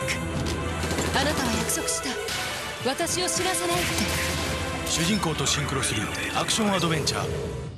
クあなたは約束した。私を知らせないって。主人公とシンクロするアクションアドベンチャー。